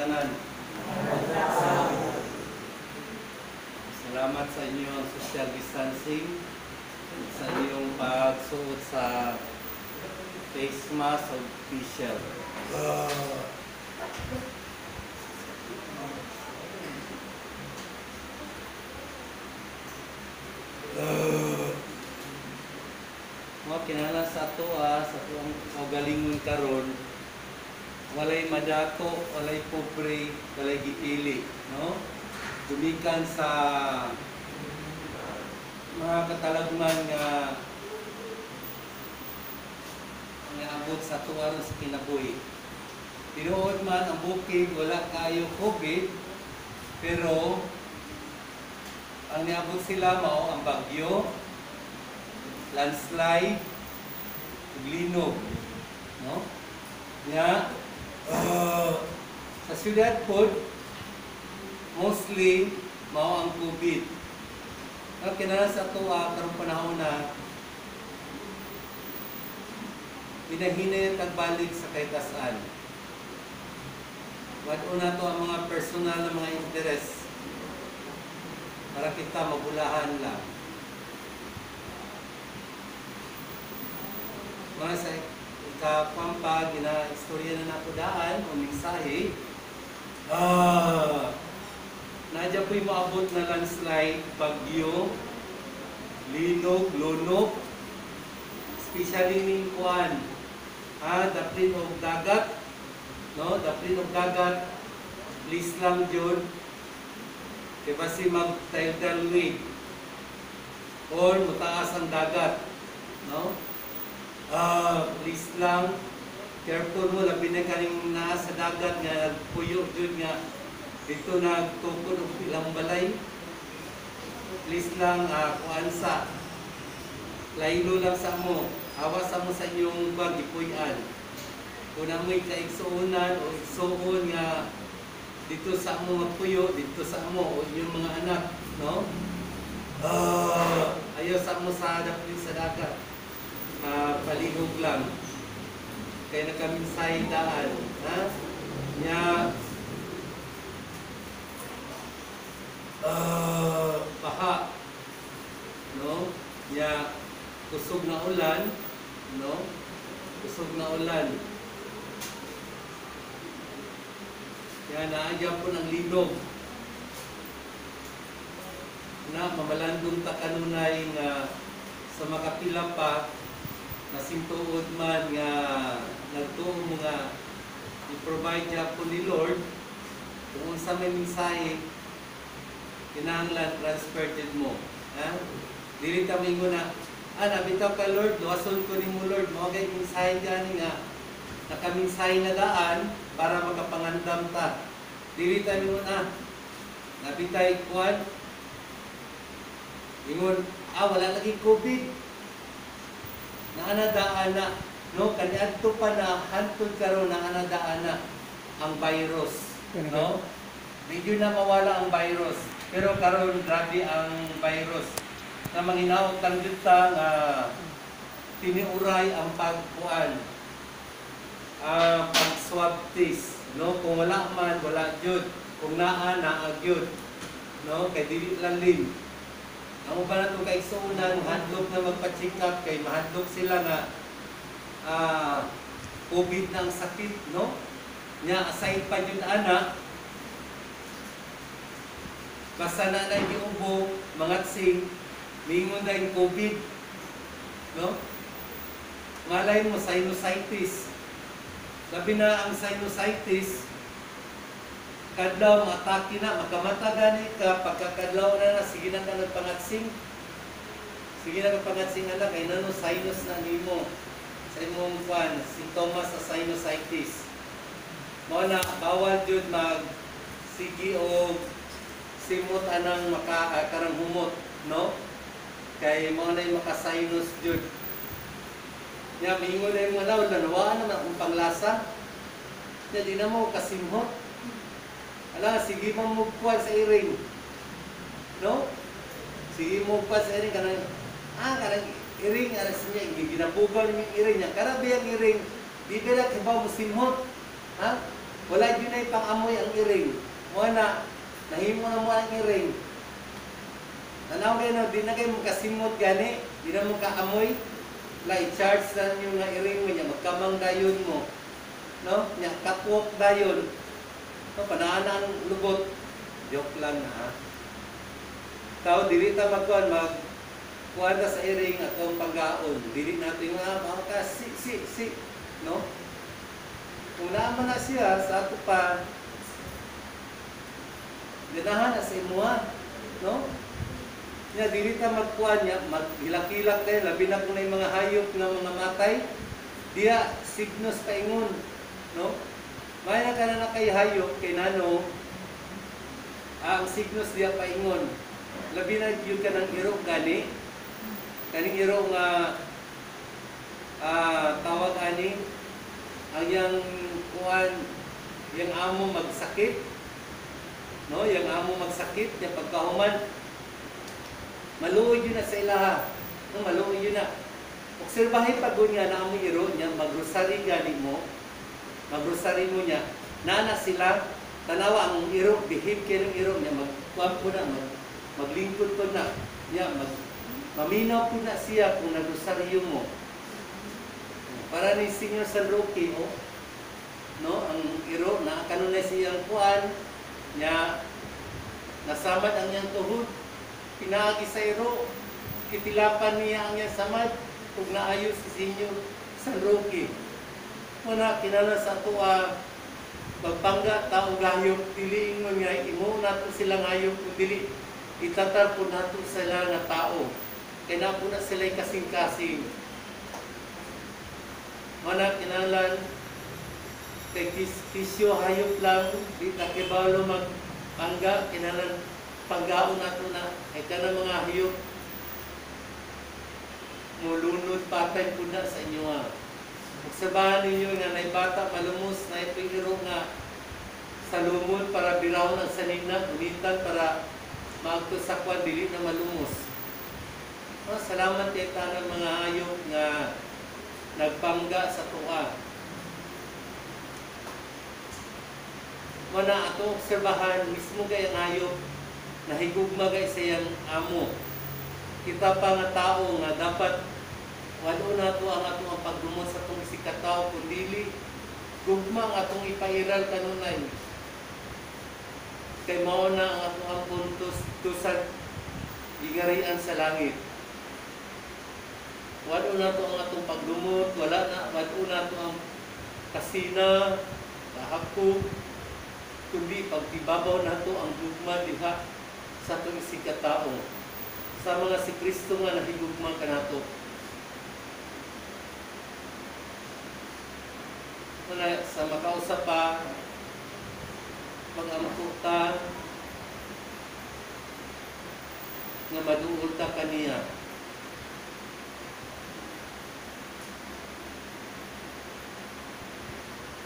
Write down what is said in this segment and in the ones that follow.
tanan. Salamat sa inyong social distancing, sa inyong pagsuot sa face mask o facial. Mga kinahanglan sa ato ah, sa tuwang kaugalingon karon walay madako, walay pobre, walay gipili, no? Dumikan sa mga katalagman nga nga abot sa tuwa sa kinabuhi. Tinuod man ang bukid, wala kayo COVID, pero ang niabot sila mao ang bagyo, landslide, ug linog. No? Nya, ah, sa syudad pod, mostly mao ang COVID. Ang kinala sa tuwa karong panahon na pinahinay ang tagbalik sa kaitasan. Wad una to ang mga personal na mga interes para kita mabulahan lang. Mga sa gina-istorya na nato daan o mensahe, ah, nadya po'y maabot na landslide, bagyo, linog, lunok, especially ning kuan, ah, daplin og dagat, no, daplin og dagat, please lang jud, kay basi mag tidal wave, or mutaas ang dagat, no, Ah, please lang, careful mo, labi na kaning naa sa dagat nga nagpuyo jud nga dito nagtukod og ilang balay. Please lang, ah, kuansa. Laylo lang sa mo. Awas sa mo sa inyong bag, ipuyan. Kung amoy kaigsuunan o igsuon nga dito sa mo magpuyo, dito sa mo o inyong mga anak, no? Ah, ayaw sa mo sa dapit sa dagat uh, palihog lang. Kaya nagkaminsay daan. Ha? Nya, uh, baha. No? Nya, kusog na ulan. No? Kusog na ulan. Kaya naagyan po ng linog na mamalandong ta kanunay nga sa makapila pa nasintuod man nga nagtuo mo nga i-provide po ni Lord kung unsa may mensahe kinahanglan transferred mo. Ha? Dili ta mingo na ah nabitaw ka Lord luwason ko nimo Lord. Mo kay mensahe gani nga nakaminsahe na daan para makapangandam ta. Dili ta mingo na nabitay kuan ingon ah wala lagi covid na anadaan na no kaniadto pa na hantod karon na anadaan na ang virus no? medyo na mawala ang virus pero karon grabe ang virus. Na manginawag kang kita nga tiniuray ang pagkuan uh, pag swab test no? Kung wala man wala jud kung naa naa gyud no? Kay dili lang din Amo ba na ito kay sunan, hadlok na magpa-check kay mahadlok sila nga ah, COVID ang sakit, no? Nya aside pa yun ana, basta na na giubo, mga sing, mingon na COVID, no? Malay mo, sinusitis. Labi na ang sinusitis, kadlaw mataki na makamata gani ka pagkakadlaw na na sige na ka nagpangatsing. Sige na nagpangatsing ala kay nano sinus na nimo. Sa imong kwan sintomas sa sinusitis. Mo na bawal jud mag sige og simot anang maka uh, karang humot no? Kay mo na yung maka-sinus jud. Nya mingo na yung malaw na nawaan na ang panglasa. Nya di na mo kasimhot Ala, sige mo mugpuan sa iring. No? Sige mo pa sa iring kanang ah kanang iring aras niya ginabugaw ni iring niya. Karabi ang iring. Di bila kibaw mo simhot. Ha? Wala yun na pang-amoy ang iring. Mo na, nahimo na mo ang iring. Tanaw kayo no, di na kayo makasimot gani, di na mo kaamoy. La, i-charge na yung nga mo niya, magkamang dayon mo. No? Nya, katwok dayon. No, panaan ang lugot. Joke lang na ha. Tao, dili ta magkuhan, mag kuhan ta sa iring at ang panggaon. Dili natin nga, mga ka, si, si, si. No? Kung naman na siya, sa ato pa, ganahan na sa imuha. No? Nya, dili ta magkuhan niya, maghilak-hilak kayo, labi na kung na yung mga hayop na mga matay, diya, signos paingon. No? May na ka na kay hayop, kay nano, ang signos diya paingon. Labi na yun ka ng iro gani, kaning iro nga ah, tawag ani ang yang kuan yang amo magsakit. No yang amo magsakit ya pagkahuman. Maluoy yun na sa ilaha. No maluoy yun na. Obserbahin pag nga na amo iro niya magrosary gani mo magrosary mo niya. Nana sila tanawa ang iro behave kay ng iro niya. Magkuan po na mag, maglingkod po na. Niya mag maminaw po na siya kung nagrosaryo mo. Para ni Senior San Roque, oh, no, ang iro na kanunay siyang kuan niya nasamad ang iyang tuhod. Pinaagi sa iro. Kitilapan niya ang iyang samad. Kung naayos si Senior San Roque muna kinala sa tuwa pagpangga tao gayok dili mo nga imo nato sila ngayok kung dili. Itatar po nato sila nga tao. Kaya na po na sila kasing-kasing. Mana kinalan kay kis- kisyo hayop lang di nakibalo mag pangga kinalan panggaon nato na ay kana mga hayop. Mulunod patay po na sa inyo nga Obserbahan ninyo nga na bata malumos na ipigiro nga sa lumod para birawon ang sanina, unitan para maagto sa kwan, dili na malumos. Oh, salamat kay tanang mga hayop nga nagpangga sa tuwa. Mana ato obserbahan mismo kay ang hayop nahigugma kay sa iyang amo. Kita pa nga tao nga dapat walo na to ang atong ang pagdumot sa itong isikataw kundili gugma ang atong ipairal kanunay. Kay mao na ang atong puntos tusag igarian sa langit. Walo na to ang atong pagdumot, wala na, walo na to ang kasina, kahapko, kundi pagtibabaw na to ang gugma diha sa itong isikatao. Sa mga si Kristo nga nahigugma ka na to. Wala sa makausap pa, pangamukuta, nga maduol ta kaniya.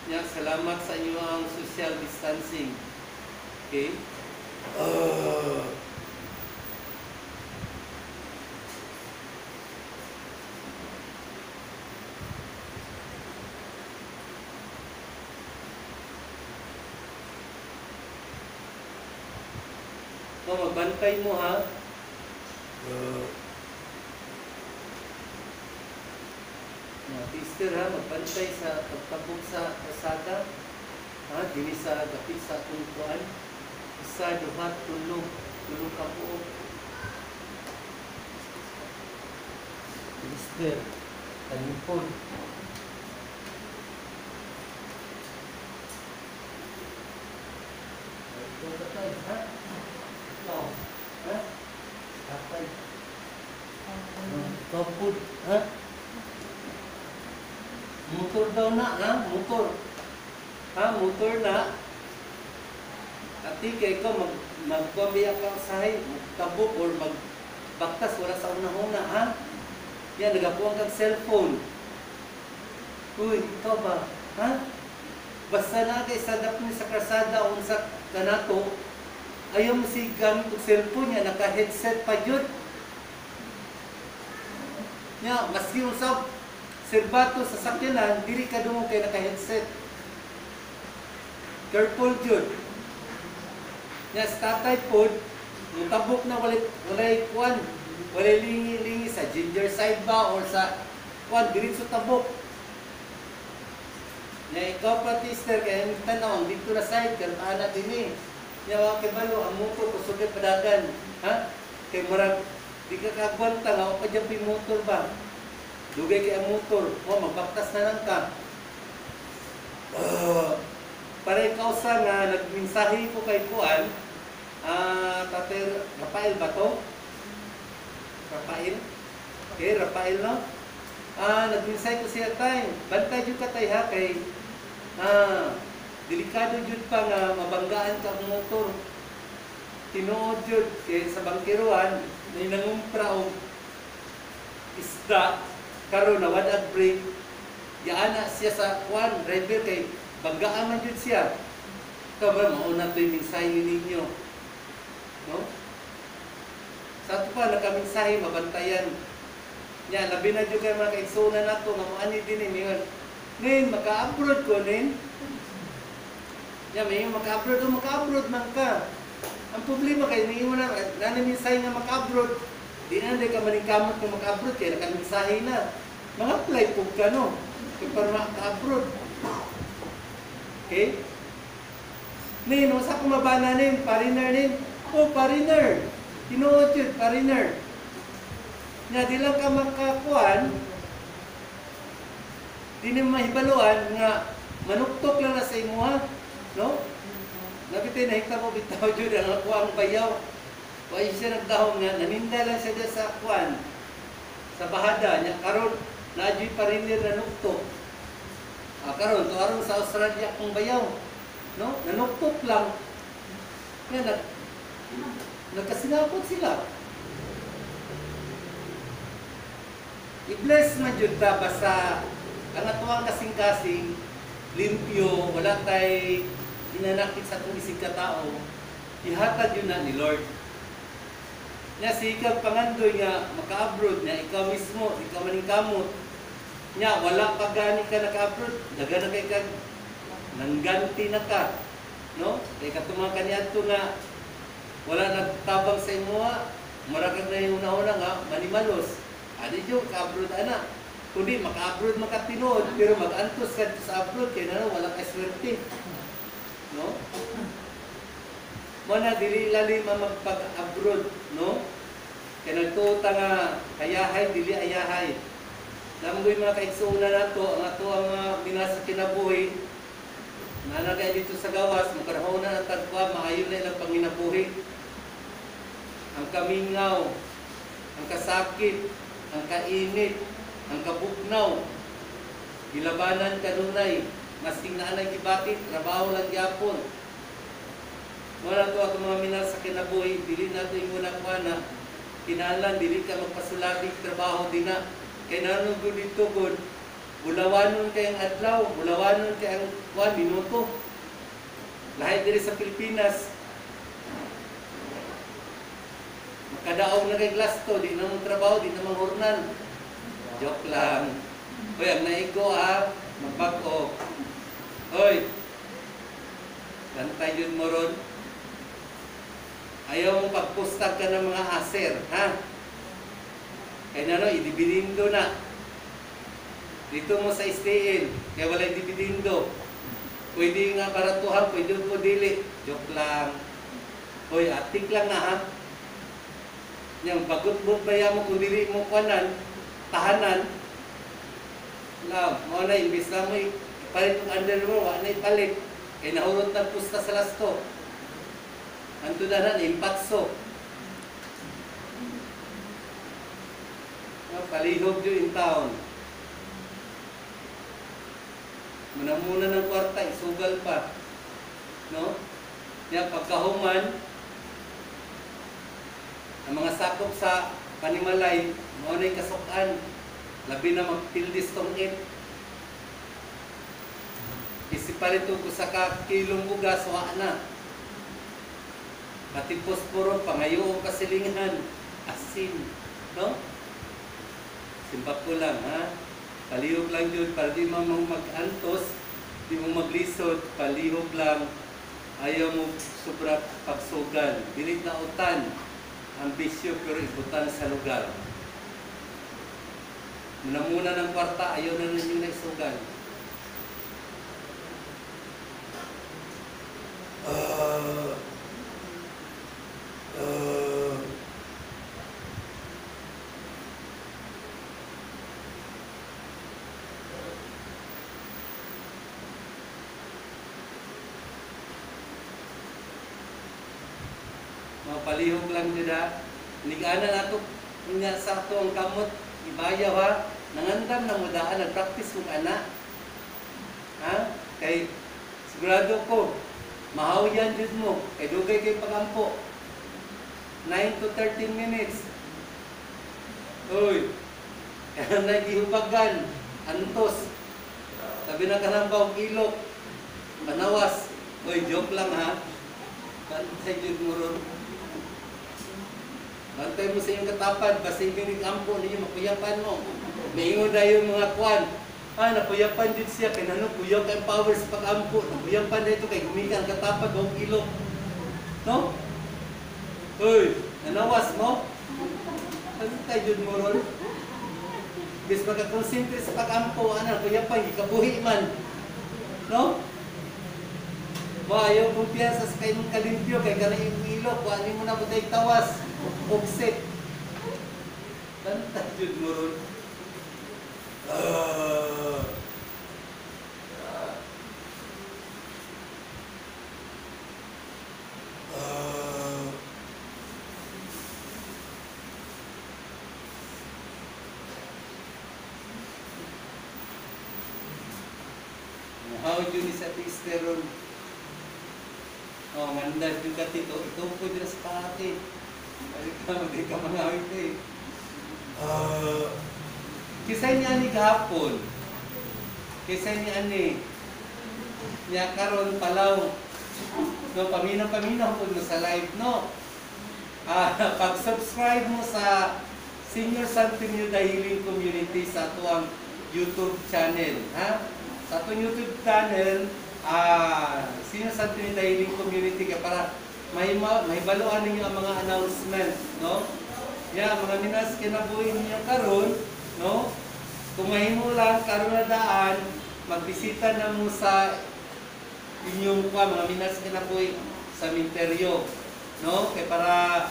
Ya, salamat sa inyo ang social distancing. Okay? Ah. No, magbantay mo ha. Uh, Tister ha, magbantay sa pagtabog sa kasada. Ha, dili sa dapit sa tungkuan. Isa, duha, tulo, tulo ka po. Tister, talipon. Ito ka tayo, ha? No. Ha? Tatay. Kapud, ha? Motor daw na, ha? Motor. Ha? Motor na. Ati kay ko mag magpamiya ka usahay, magtabok or magbaktas wala sa una-una, ha? Yan, nagapuan kang cellphone. Uy, ikaw ba? Ha? Basta na kay sa dapon sa kasada o sa kanato, ayaw mo si gamit og cellphone niya, naka-headset pa yun. Nya, maski usab serbato sa sakyanan, dili ka dungo kay naka-headset. careful jud. Nya sa tatay pod, yung tabok na walay walay kuan, walay lingi-lingi sa ginger side ba or sa kuan diri sa tabok. Nya ikaw pa sister kay ang tanaw dito na side kan ana dinhi. Nya wa kay balo ang motor kusugay padagan. Ha? Kay murag di ka kagbanta nga pa dyan pi motor ba. Dugay kay motor, mo magbaktas na lang ka. Uh, para ikaw sa nga nagmensahe ko kay Kuan, ah Tatay Rafael ba to? Rafael? Okay, Rafael no? Ah, nagmensahe ko siya tay. Bantay jud ka tay ha kay ah delikado jud pa nga mabanggaan ka ang motor. Tinuod jud kay sa bangkiruan may nangumpra og isda karon na wadag break. Yaana siya sa kwan driver kay banggaan man jud siya. Kabar mauna to yung mensahe ninyo. No? Sa ato pa nakaminsahe mabantayan. Nya labi na jud kay mga kaigsunan nato nga mo ani din ni nin maka-abroad ko nin nya may maka-abroad o maka-abroad man ka ang problema kay ni mo na naniminsay nga maka-abroad di na ka maningkamot nga maka-abroad kay nakaminsahe na. Mga po ka no? Para maka-abroad. Okay? Nin wasa ko mabana nin pariner nin oh pariner tinuod yun pariner nga di lang ka makakuan di na mahibaluan nga manuktok lang na sa imuha no Nabitay na hita mo bitaw jud ang kuang bayaw. Wa siya nagdahom nga naninda lang siya sa kuan sa bahada nya karon naadyoy pa rin na nuktok. Ah, karon to aron sa Australia kung bayaw. No? Nanuktok lang. Nga nag nagkasinapot sila. I-bless man jud ta basta ang atuang kasing-kasing limpyo, wala tay inanakit sa itong isig katao, ihatag yun na ni Lord. Nya si ikaw pangandoy nga maka-abroad na ikaw mismo, ikaw maningkamot. Nya wala pa gani ka naka-abroad, daga na kay kag nangganti na ka. No? Kay katumang kaniadto nga wala nagtabang sa imuha, murag na yung una-una nga manimalos. Adi jo ka-abroad ana. Kundi maka-abroad makatinood pero mag-antos ka sa abroad kay na wala ka swerte no? Mo na dili lalim ang magpag-abroad, no? Kaya nagtuta nga kayahay dili ayahay. Namoy mga kaigsuuna nato ang ato ang mga binasa kinabuhi. Nana kay dito sa gawas, makarahon na ang tagwa, maayo na ilang panginabuhi. Ang kamingaw, ang kasakit, ang kainit, ang kabugnaw, gilabanan kanunay, masing na anay gibatit, trabaho lang gyapon. Wala to ato mga minas sa kinabuhi, dili na to yung muna kuha na kinalan, dili ka magpasulabi, trabaho din na. Kaya nanon ko dito good, bulawanon kay ang adlaw, bulawanon kay ang kuha, minuto. Lahat diri sa Pilipinas, makadaog na kay glasto, di na mong trabaho, di na manghurnan. Joke lang. Hoy, ang naigo ah, magbago. Hoy, bantay yun mo ron. Ayaw mo pagpustag ka ng mga aser, ha? Kaya na no, idibidindo na. Dito mo sa stayin, kaya wala dibidindo. Pwede nga baratuhan, pwede po dili. Joke lang. Hoy, atik lang na ha. Yang bagot mo baya mo kung dili mo kwanan, tahanan. Now, mo na, imbis na mo ipalit ang under mo, wala na ipalit. Kaya nahurot ng pusta sa lasto. Ang tudanan, impatso. No, palihog yun in town. Muna-muna ng kwarta, isugal pa. No? Kaya pagkahuman, ang mga sakop sa panimalay, mo na kasukan, labi na magpildis tong it. Isipalito ko sa kakilong bugas, wa na. Pati posporo, pangayo kasilingan, asin. No? Simpak ko lang, ha? Palihog lang yun, para di mo mag-antos, di mo maglisod, palihog lang. Ayaw mo sobra pagsugal. Dilit na utan. Ambisyo pero ibutan sa lugar. Muna-muna ng kwarta, ayaw na ninyo na isugal. Uh, uh, Mapalihog lang nila. Nigana na ito, nga sa ato ang kamot, ibayaw ha. Nangandam na mudaan, nag-practice kong ana. Ha? Kay, sigurado ko, mahawyan jud mo. Kay dugay kay pagampo. 9 to 13 minutes. Uy, kaya na gihubagan, antos. Sabi na karambaw, ilok, manawas. Uy, joke lang ha. Bantay jud mo ron. Bantay mo sa iyong katapad, basig yung ampo ninyo, makuyapan mo. Maingon na yung mga kwan. Ah, napuyapan din siya, kay nano, puyaw kay power sa pag-ampo. Napuyapan na ito, kay gumikan katapad, huwag ilok. No? Uy, nanawas mo? Ano tayo mo ron? Bis magkakonsentre sa pag-ampo, ano, puyapan, ikabuhi man. No? Maayaw kumpiyansa sa kayong kalimpyo, kay kanay yung ilok, wani mo na butay tawas, offset. Bantay jud mo ron. Ah. Ah. How you sa testosterone? Oh, mandas juga tito. Ito po dito sa pati. Balik ka, ka mangawit eh. Ah. Kisay niya ni gahapon. Kisay niya ni. Niya karon palaw. No, paminaw-paminaw po mo sa live, no? Ah, pag-subscribe mo sa Senior Santinilda Healing Community sa atuang YouTube channel, ha? Sa atong YouTube channel, ah, Senior Santinilda Healing Community ka para may ma may baluan ninyo ang mga announcement, no? Ya, mga minas kinabuhi niyo karon, no? Kung mahimo lang karon na daan, magbisita na mo sa inyong kwa mga minas kinabuhi sa minteryo, no? Kay para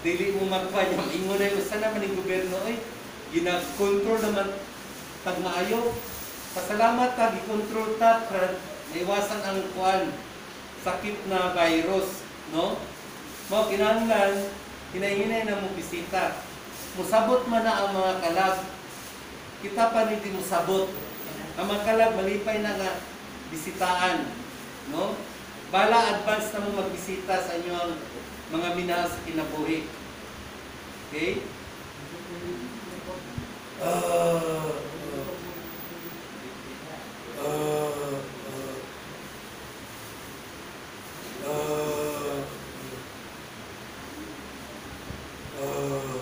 dili mo magpa niya ingon na usa naman ng gobyerno ay ginag-control naman pag maayo. Pasalamat ka gi-control ta para maiwasan ang kwan sakit na virus, no? Mao kinahanglan hinahinay na mo bisita. Musabot man na ang mga kalag. Kita pa niti musabot. Ang mga kalag malipay na nga bisitaan, no? Bala advance na mo magbisita sa inyong mga minahal sa kinabuhi. Okay? Uh, uh, uh, uh,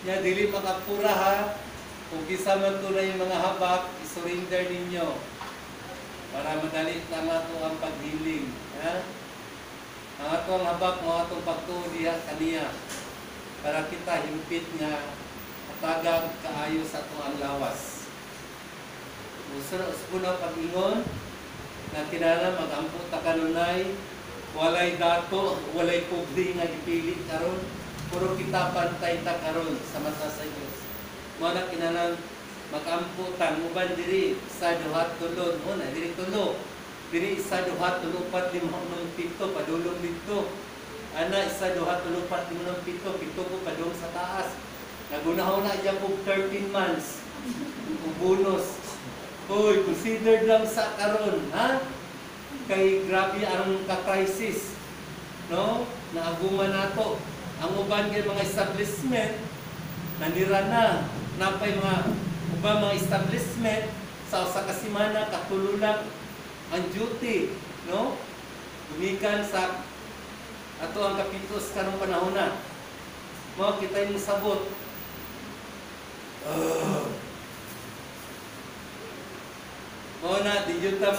Ya, dili makapura ha. Kung kisa man tunay mga habak, isurrender ninyo para madali lang ato ang paghiling. Ha? Ang ato ang habak mo atong pagtuo diha kaniya para kita himpit nga katagag kaayo sa ato ang lawas. Usa na pag-ingon na kinala magampo ta kanunay walay dato, walay kubli nga ipili karon puro kita pantay ta karon sa mata sa Dios. Mo na kinahanglan magampo tang uban diri sa duhat tulod mo na diri tulo diri isa duhat tulo pat lima unong pito padulong dito ana isa duhat tulo pat lima unong pito pito ko padung sa taas nagunahon na diyan ko 13 months kung bonus Hoy, considered lang sa karon, ha? Kay grabe ang ka-crisis, no? Naaguman nato. Ang uban kay mga establishment, nanira na. Napay mga uban mga establishment, sa usa ka semana katululang ang duty, no? Gumikan sa ato ang kapitos karong panahon na. Mo kita yung sabot. Uh, Mao na di jud ta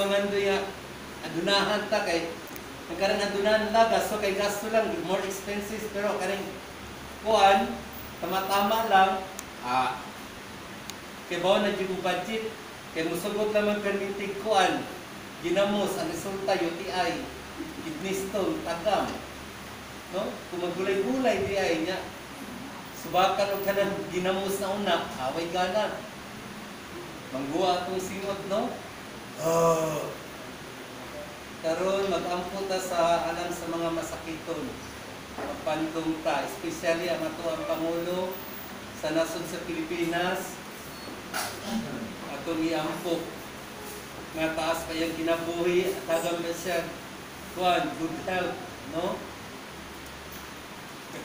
adunahan ta kay nagkaroon adunahan ta gasto kay gasto lang more expenses pero kaning kuan tama-tama lang ah kay bawa na jud budget kay musugot naman permitig kuan ginamos ang resulta UTI kidney stone tagam. No? Kung magulay-gulay di ay nya subakan og kanang ginamos na una away gana. Mangguwa atong singot no? Ah. Karon mag-ampo ta sa alam sa mga masakiton magpandong ta especially ang ato ang pangulo sa nasod sa Pilipinas. Atong iampo. Nga taas kayang kinabuhi at hagam na siya? Kuan good health no?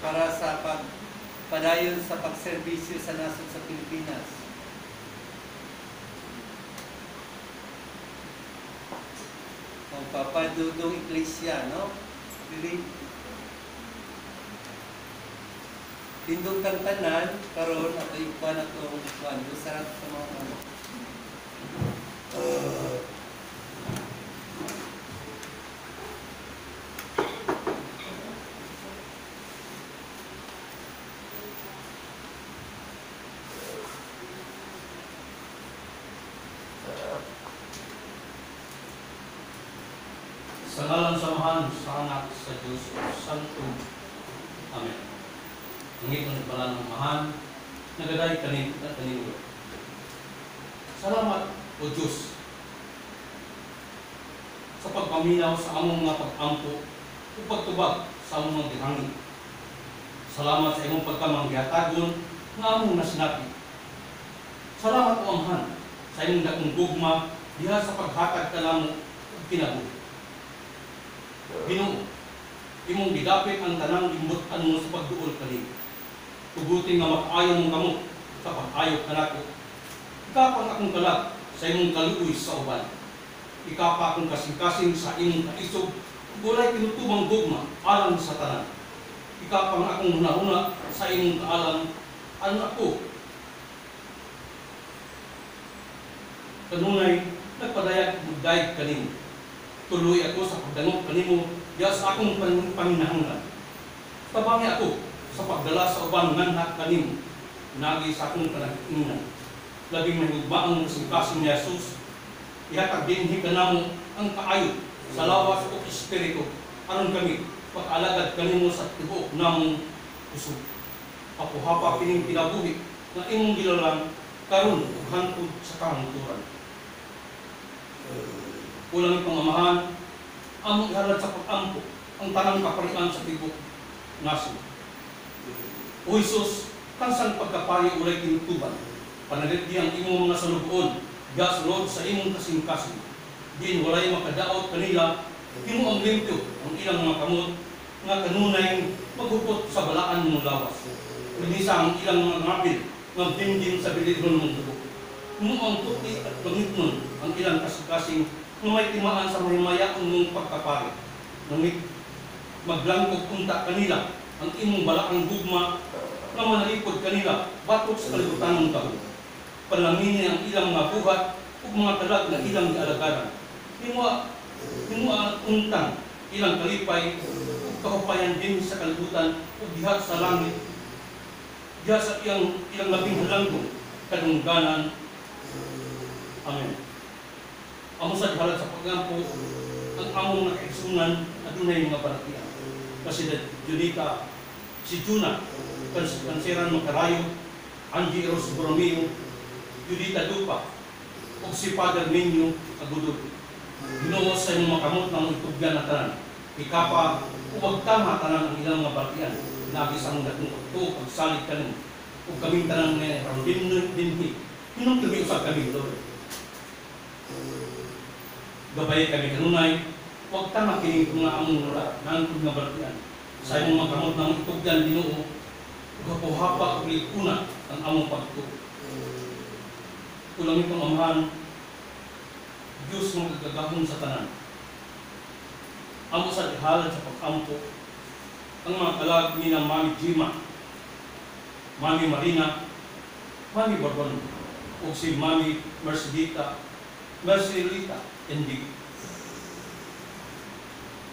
Para sa pag padayon sa pagserbisyo sa nasod sa Pilipinas ang papadudong iglesia, no? Dili Tindog kang tanan, karon ato ikuan ato ikuan, sa sa mga ano. Sa ngalan samahan sa anak sa Diyos Santo. Amen. Ingit ng balang ng mahan, nagaday kanin at kaninyo. Salamat o Diyos sa pagpaminaw sa among mga pag-ampo o pagtubag sa among mga dihangin. Salamat sa imong pagkamanggiatagon nga among nasinapi. Salamat o Amhan sa imong dakong gugma diha sa paghatag ka namo og kinabuhi. Ginoo, imong gidapit ang tanang imbutan mo sa pagduol kani. Tugutin nga makayo mong kamo sa pag-ayok kanako. Ikapang akong kalag sa imong kaluoy sa uban. Ikapa akong kasing-kasing sa imong kaisog, walay tinutubang gugma alang sa tanan. Ikapang akong hunahuna sa imong kaalam, ano ako? Kanunay, nagpadayag mudayag kanimo tuloy ako sa pagdangog kanimo diya sa akong pan- paminahanglan. Tabangi ako sa pagdala sa uban nganhat kanimo nagi sa akong panag-ingnan. Labing mahigbaang kasing-kasing ni Jesus, ihatag dinhi ka namo ang kaayo sa lawas o espiritu aron kami pag-alagad kanimo sa tibuok namong puso. Papuhapa kining kinabuhi nga imong gilalang karon ug hangtod sa kahangturan ulang pangamahan, among ihalad sa pag-ampo, ang tanang kaparian sa tibok naso. O Isus, kansang pagkapayo ulay kinutuban, panalit di ang imong mga salugoon, gas Lord sa imong kasing-kasing. Din walay makadaot kanila, imo ang limpyo ang ilang mga kamot, nga kanunay maghupot sa balaan mong lawas. Minisa ang ilang mga ngapil, nga bindin sa bilidron mong dugo. Imo ang puti at pangitnon ang ilang kasing-kasing kung may timaan sa mahimayaon mong pagkapari. Nangit maglangkog unta kanila ang imong balaang gugma na manalipod kanila batok sa kalibutan ng taon. Palangin ang ilang mga buhat o mga talag na ilang gialagaran. Himua, himua untang ilang kalipay o kahupayan din sa kalibutan o dihat sa langit. Diha sa iyang ilang labing halangkong kadungganan. Amen. Amo sa dihalag sa pagampo ang among nakaigsunan adunay mga balatian. Kasi na Junita, si Juna, kans kanseran Macarayo, Angie Eros Borromeo, Judita Dupa, o si Father Minyo Agudod. Ginoo sa inyong makamot ng itugyan na tanan. Ikapa, huwag tama tanan ang ilang mga balatian. Nagis ang datong pagsalit ka nun. Huwag kaming tanan ngayon, parang din dinhi. Hinong kami usap kami, Lord gabay kami kanunay, huwag ta makinig kung nga among nura, nangkod nga balatian. Sa imong makamot ng itugyan dinoo, gapuhapa o una ang among pagtug. Kulang itong amahan, Diyos mong gagahon sa tanan. Amo sa ihalad sa pag-ampo, ang mga kalag ni na Mami Jima, Mami Marina, Mami Barbon, o si Mami Mercedita, Marcelita, hindi.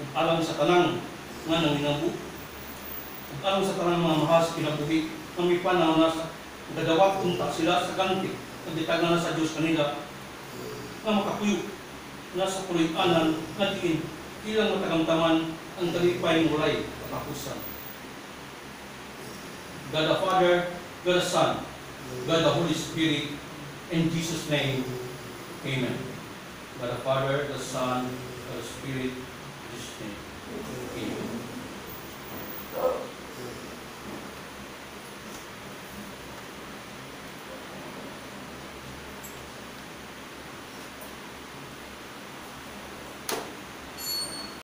Ug alam sa tanang nga nanginabu. Ug alam sa tanang mga mahas kinabuhi, nga may panahon na sa gadawat unta sila sa ganti, ug gitagan na sa Dios kanila nga makapuyo na sa kulit-anan nga ilang matagamtaman ang dalipay mulay katapusan. God the Father, God the Son, God the Holy Spirit, in Jesus' name, Amen. God the Father, the Son, the Spirit,